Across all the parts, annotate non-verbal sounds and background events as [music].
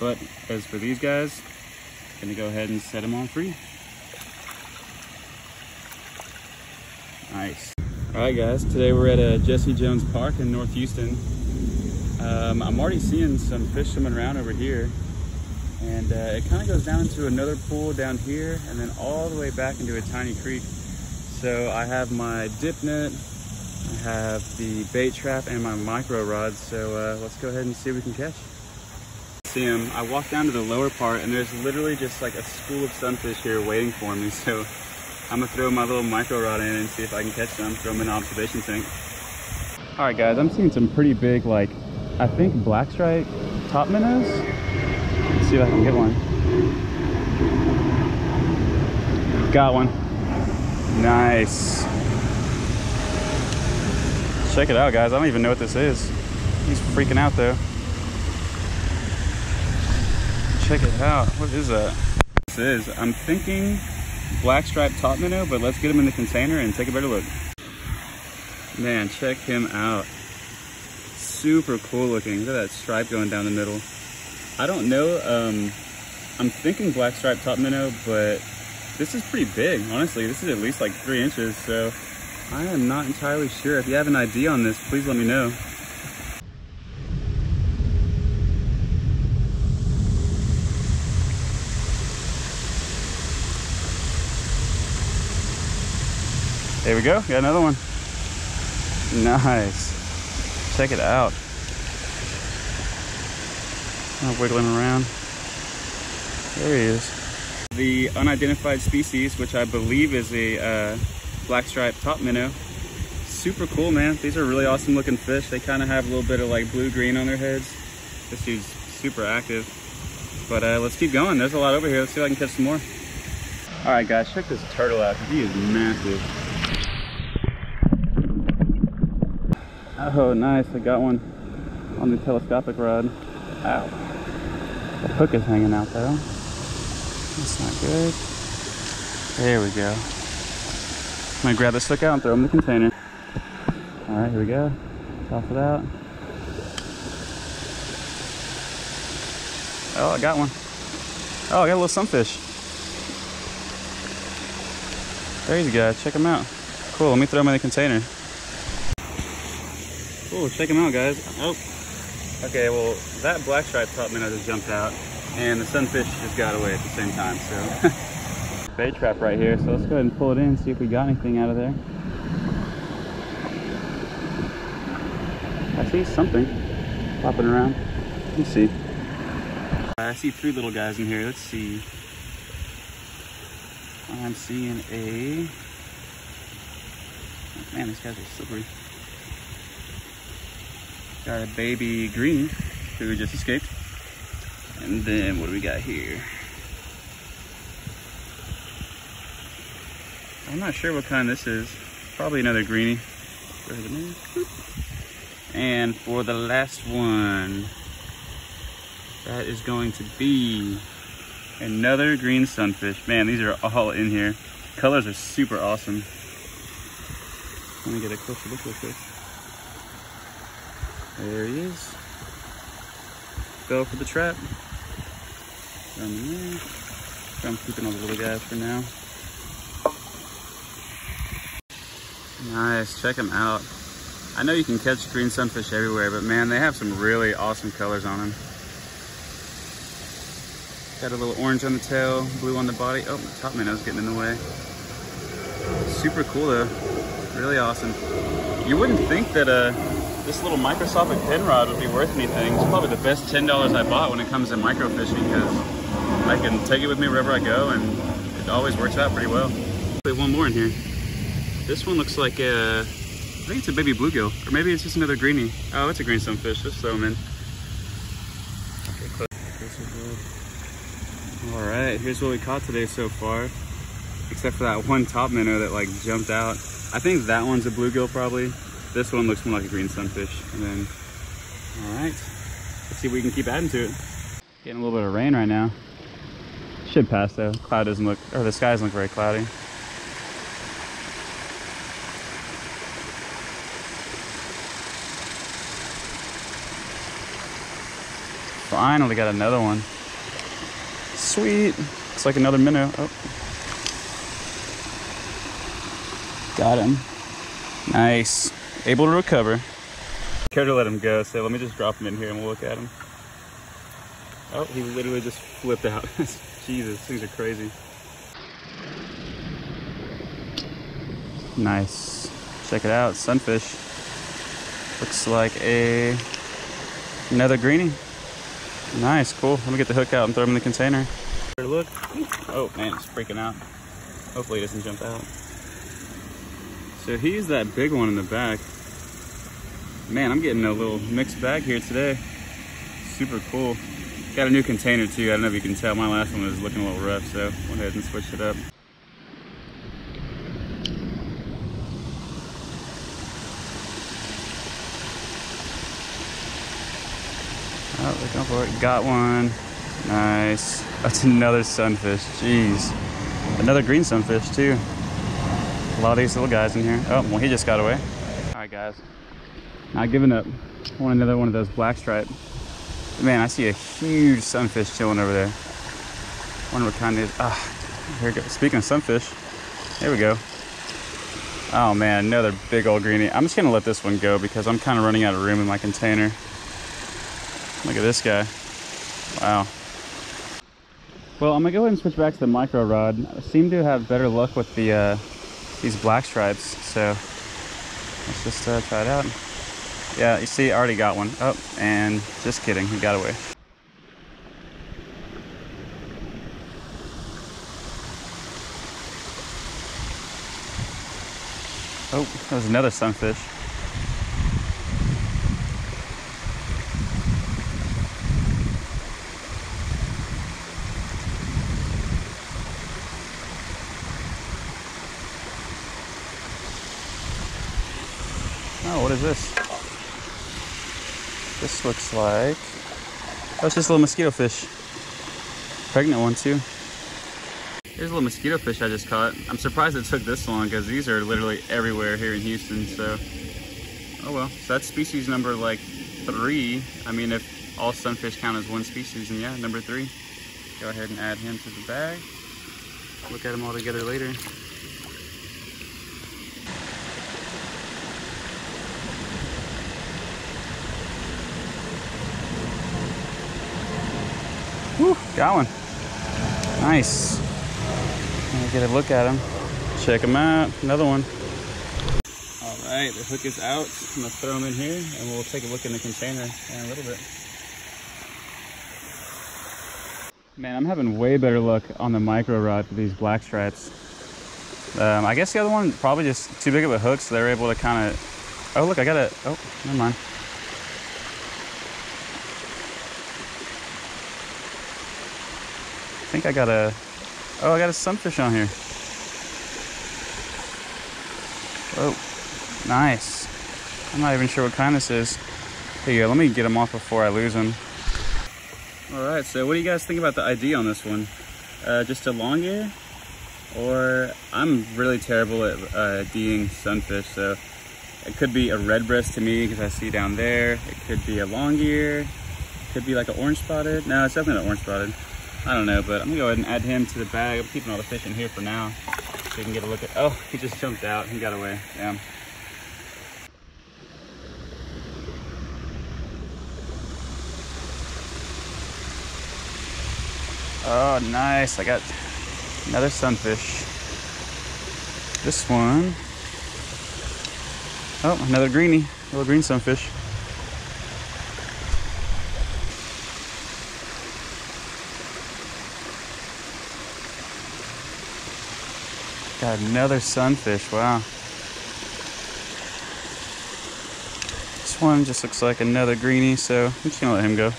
But as for these guys, gonna go ahead and set them on free. Nice. All right, guys, today we're at a Jesse Jones Park in North Houston. Um, I'm already seeing some fish swimming around over here. And uh, it kind of goes down into another pool down here and then all the way back into a tiny creek. So I have my dip net, I have the bait trap and my micro rods. So uh, let's go ahead and see what we can catch. See them, I walked down to the lower part and there's literally just like a school of sunfish here waiting for me. [laughs] So I'm gonna throw my little micro rod in and see if I can catch them, in an observation tank. All right guys, I'm seeing some pretty big like, I think black stripe top minnows. Let's see if I can get one. Got one. Nice. Check it out, guys. I don't even know what this is. He's freaking out, though. Check it out. What is that? This is, I'm thinking black striped top minnow, but let's get him in the container and take a better look. Man, check him out. Super cool looking. Look at that stripe going down the middle. I don't know. Um, I'm thinking black striped top minnow, but this is pretty big. Honestly, this is at least like three inches. So I am not entirely sure. If you have an idea on this, please let me know. There we go. Got another one. Nice. Check it out. Kind of wiggling around. There he is. The unidentified species, which I believe is a uh, black stripe top minnow. Super cool, man. These are really awesome looking fish. They kind of have a little bit of like blue-green on their heads. This dude's super active. But uh, let's keep going. There's a lot over here. Let's see if I can catch some more. All right, guys, check this turtle out. He is massive. Oh, nice. I got one on the telescopic rod. Ow. The hook is hanging out though. That's not good. There we go. I'm gonna grab this hook out and throw him in the container. All right, here we go. Toss it out. Oh, I got one. Oh, I got a little sunfish. There you go, check him out. Cool, let me throw him in the container. Cool, check him out, guys. Oh, Okay, well, that black stripe top minnow just jumped out, and the sunfish just got away at the same time, so. [laughs] Bait trap right here, so let's go ahead and pull it in, see if we got anything out of there. I see something popping around. Let me see. I see three little guys in here. Let's see. I'm seeing a... Oh, man, these guys are slippery. Got a baby green who just escaped. And then what do we got here? I'm not sure what kind this is. Probably another greenie. And for the last one, that is going to be another green sunfish. Man, these are all in here. Colors are super awesome. Let me get a closer look real quick. There he is. Go for the trap. I'm keeping all the little guys for now. Nice, check them out. I know you can catch green sunfish everywhere, but man, they have some really awesome colors on them. Got a little orange on the tail, blue on the body. Oh, the top minnow's getting in the way. Super cool though, really awesome. You wouldn't think that uh, this little microscopic pen rod would be worth anything. It's probably the best $10 I bought when it comes to microfishing because I can take it with me wherever I go and it always works out pretty well. Put one more in here. This one looks like a, I think it's a baby bluegill or maybe it's just another greenie. Oh, it's a green sunfish. Let's throw them in. All right, here's what we caught today so far. Except for that one top minnow that like jumped out. I think that one's a bluegill probably. This one looks more like a green sunfish. And then, all right, let's see if we can keep adding to it. Getting a little bit of rain right now. Should pass though. Cloud doesn't look, or the sky doesn't look very cloudy. Finally got another one. Sweet. It's like another minnow. Oh. Got him. Nice. Able to recover. Care to let him go, so let me just drop him in here and we'll look at him. Oh, he literally just flipped out. [laughs] Jesus, things are crazy. Nice. Check it out, sunfish. Looks like a another greenie. Nice, cool. Let me get the hook out and throw him in the container. Look. Oh man, it's freaking out. Hopefully he doesn't jump out. So he's that big one in the back. Man, I'm getting a little mixed bag here today. Super cool. Got a new container too. I don't know if you can tell. My last one was looking a little rough, so went ahead and switched it up. Oh, looking for it. Got one. Nice. That's another sunfish. Jeez. Another green sunfish too. A lot of these little guys in here. Oh, well, he just got away. All right, guys. Not giving up. I want another one of those black stripe. Man, I see a huge sunfish chilling over there. Wonder what kind it is. Ah, here we go. Speaking of sunfish, here we go. Oh man, another big old greenie. I'm just gonna let this one go because I'm kind of running out of room in my container. Look at this guy. Wow. Well, I'm gonna go ahead and switch back to the micro rod. I seem to have better luck with the uh, these black stripes, so let's just uh, try it out. Yeah, you see, I already got one. Oh, and just kidding, he got away. Oh, there's another sunfish. Oh, what is this? This looks like... Oh, it's just a little mosquito fish. Pregnant one, too. Here's a little mosquito fish I just caught. I'm surprised it took this long because these are literally everywhere here in Houston, so... Oh well, so that's species number like three. I mean, if all sunfish count as one species, and yeah, number three. Go ahead and add him to the bag. Look at them all together later. Got one. Nice. Get a look at him. Check him out. Another one. All right, the hook is out. I'm gonna throw him in here and we'll take a look in the container in a little bit. Man, I'm having way better luck on the micro rod for these black stripes. Um, I guess the other one probably just too big of a hook, so they're able to kind of. Oh, look, I got a. Oh, never mind. Think I got a. Oh, I got a sunfish on here. Oh, nice. I'm not even sure what kind this is. Here you go. Let me get him off before I lose him. All right. So, what do you guys think about the ID on this one? Uh, just a long ear, or I'm really terrible at uh, D'ing sunfish, so it could be a red breast to me because I see down there. It could be a long ear. Could be like an orange spotted. No, it's definitely not orange spotted. I don't know, but I'm gonna go ahead and add him to the bag. I'm keeping all the fish in here for now so you can get a look at, oh, he just jumped out. He got away, damn. Oh, nice. I got another sunfish. This one. Oh, another greenie. Little green sunfish. Got another sunfish, wow. This one just looks like another greenie, so just gonna let him go.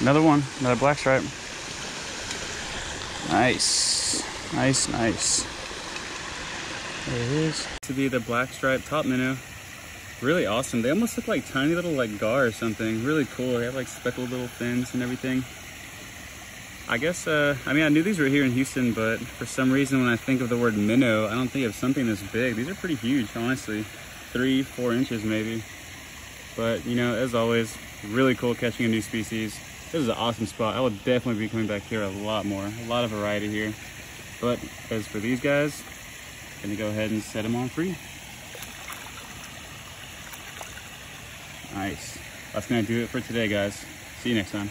Another one, another black stripe. Nice, nice, nice. There it is. To be the black stripe top minnow really awesome. They almost look like tiny little like gar or something. Really cool. They have like speckled little fins and everything. I guess, uh, I mean, I knew these were here in Houston, but for some reason when I think of the word minnow, I don't think of something this big. These are pretty huge, honestly. Three, four inches maybe. But, you know, as always, really cool catching a new species. This is an awesome spot. I will definitely be coming back here a lot more. A lot of variety here. But as for these guys, gonna go ahead and set them on free. Nice. That's gonna do it for today, guys. See you next time.